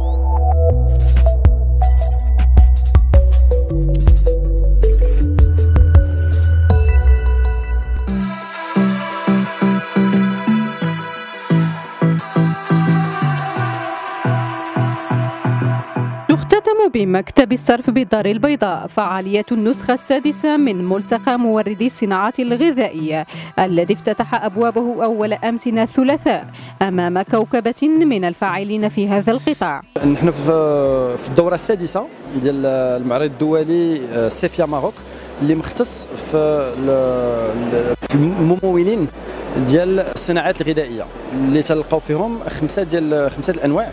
you بمكتب الصرف بالدار البيضاء فعالية النسخة السادسة من ملتقى موردي الصناعات الغذائية الذي افتتح أبوابه أول أمسنا الثلاثاء أمام كوكبة من الفاعلين في هذا القطاع. نحن في الدورة السادسة ديال المعرض الدولي آه، سيفيا ماروك اللي مختص في الممولين ديال الصناعات الغذائية اللي تلقاو فيهم خمسة ديال خمسة الأنواع.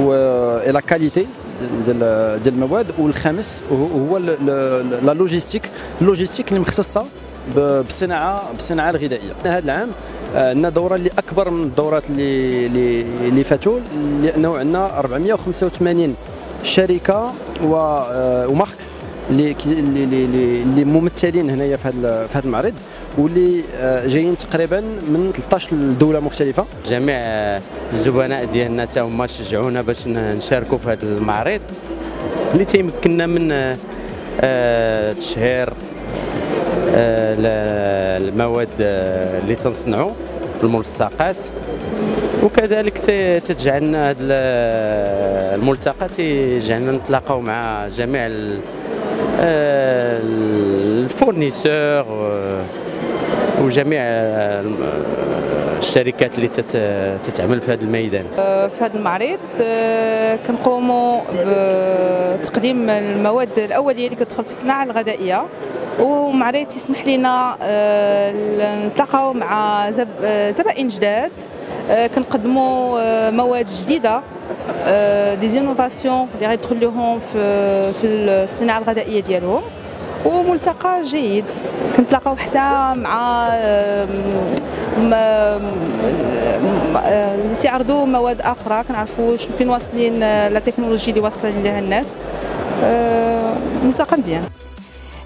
و la qualité ديال ديال المواد والخامس هو la logistique ال logistique اللي مختصه بالصناعه بالصناعه الغذائية. هذا العام عندنا دورة اللي أكبر من الدورات اللي اللي, اللي فاتوا لأنه عندنا 485 شركة و marque اللي اللي ممثلين هنايا في هذا المعرض. واللي آه، جايين تقريبا من 13 دوله مختلفة. جميع الزبناء ديالنا حتى هما شجعونا باش نشاركوا في هذا المعرض. اللي تيمكننا من آه، تشهير آه، المواد اللي تنصنعوا الملصقات وكذلك تجعلنا هذا الملتقى تجعلنا نتلاقاو مع جميع الفورنيسور وجميع الشركات اللي تتعمل في هذا الميدان. في هذا المعرض كنقوموا بتقديم المواد الأولية اللي كتدخل في الصناعة الغذائية. ومعرض يسمح لنا نتلاقاو مع زبائن جداد. كنقدموا مواد جديدة دي زينوفاسيون اللي غيدخل لهم في الصناعة الغذائية ديالهم. وملتقى جيد. كنتلاقاو حتى مع تيعرضوا مواد أخرى. كنعرفوا فين واصلين لا تكنولوجي اللي واصلين لها الناس. ملتقى مزيان.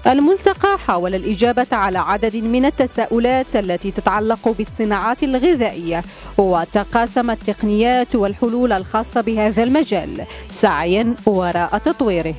الملتقى حاول الإجابة على عدد من التساؤلات التي تتعلق بالصناعات الغذائية وتقاسم التقنيات والحلول الخاصة بهذا المجال سعيا وراء تطويره.